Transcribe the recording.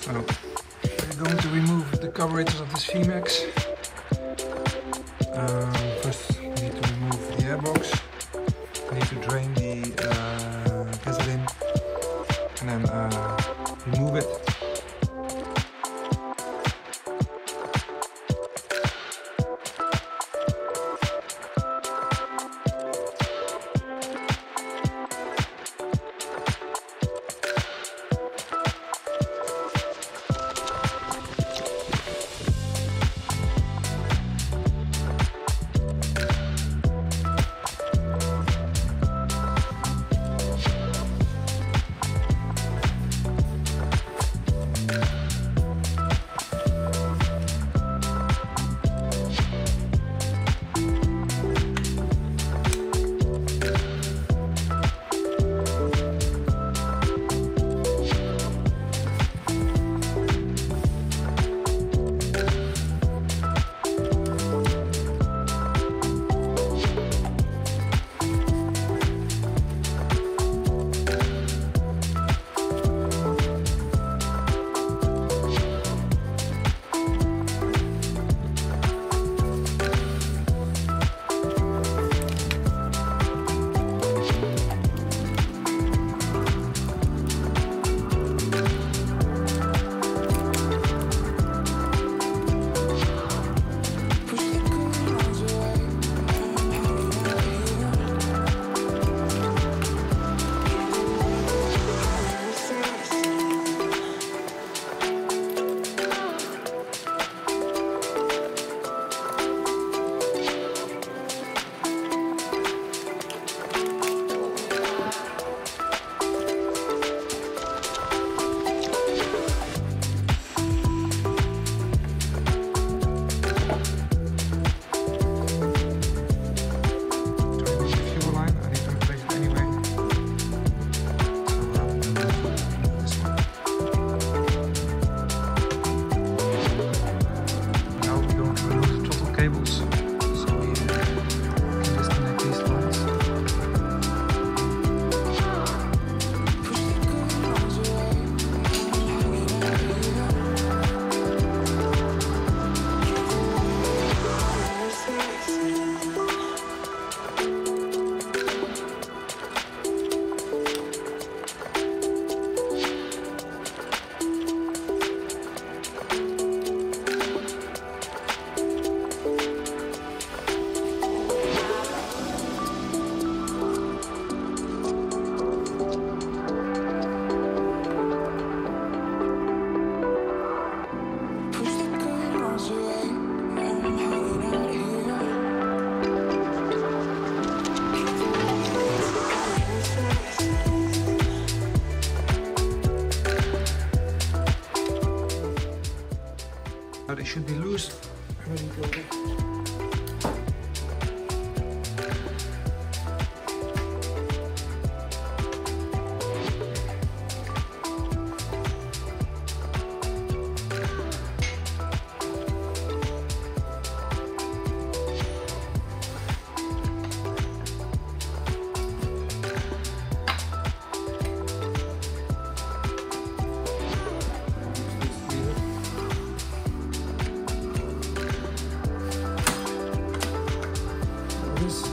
So we're going to remove the carburetors of this VMAX. Um, first we need to remove the airbox, we need to drain labels. Now it should be loose. this